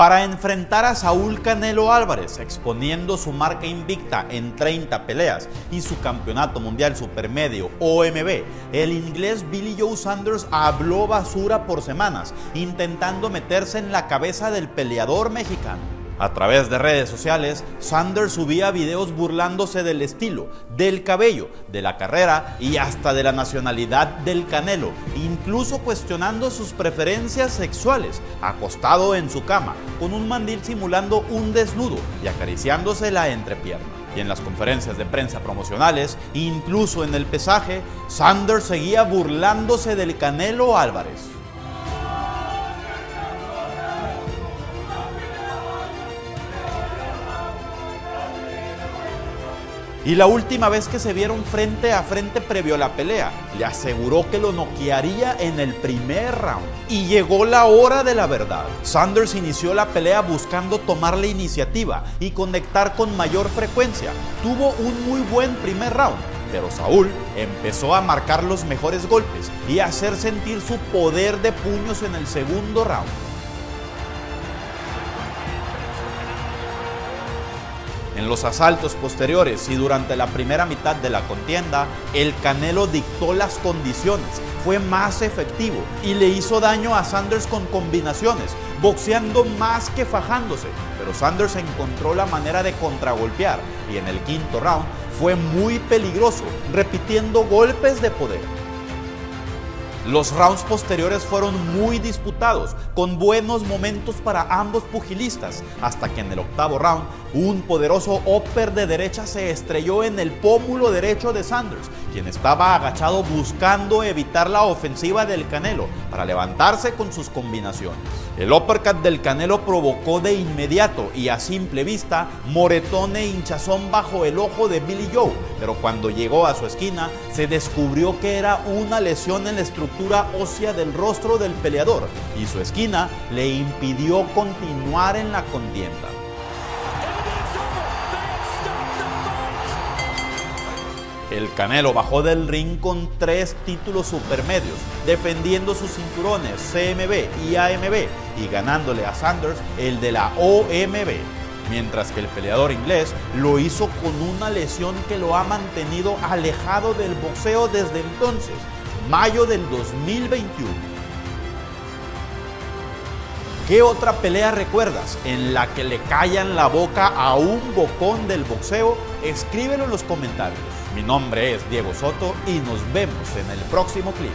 para enfrentar a Saúl Canelo Álvarez, exponiendo su marca invicta en 30 peleas y su campeonato mundial supermedio OMB. El inglés Billy Joe Sanders habló basura por semanas, intentando meterse en la cabeza del peleador mexicano. A través de redes sociales, Sanders subía videos burlándose del estilo, del cabello, de la carrera y hasta de la nacionalidad del Canelo, incluso cuestionando sus preferencias sexuales, acostado en su cama, con un mandil simulando un desnudo y acariciándose la entrepierna. Y en las conferencias de prensa promocionales, incluso en el pesaje, Sanders seguía burlándose del Canelo Álvarez. Y la última vez que se vieron frente a frente previo a la pelea, le aseguró que lo noquearía en el primer round. Y llegó la hora de la verdad. Sanders inició la pelea buscando tomar la iniciativa y conectar con mayor frecuencia. Tuvo un muy buen primer round, pero Saúl empezó a marcar los mejores golpes y a hacer sentir su poder de puños en el segundo round. En los asaltos posteriores y durante la primera mitad de la contienda, el Canelo dictó las condiciones, fue más efectivo y le hizo daño a Sanders con combinaciones, boxeando más que fajándose. Pero Sanders encontró la manera de contragolpear y en el quinto round fue muy peligroso, repitiendo golpes de poder. Los rounds posteriores fueron muy disputados, con buenos momentos para ambos pugilistas, hasta que en el octavo round un poderoso upper de derecha se estrelló en el pómulo derecho de Sanders, quien estaba agachado buscando evitar la ofensiva del Canelo para levantarse con sus combinaciones. El uppercut del Canelo provocó de inmediato y a simple vista moretón e hinchazón bajo el ojo de Billy Joe, pero cuando llegó a su esquina se descubrió que era una lesión en la estructura ósea del rostro del peleador y su esquina le impidió continuar en la contienda. El Canelo bajó del ring con tres títulos supermedios, defendiendo sus cinturones CMB y AMB y ganándole a Sanders el de la OMB. Mientras que el peleador inglés lo hizo con una lesión que lo ha mantenido alejado del boxeo desde entonces, mayo del 2021. ¿Qué otra pelea recuerdas en la que le callan la boca a un bocón del boxeo? Escríbelo en los comentarios. Mi nombre es Diego Soto y nos vemos en el próximo clip.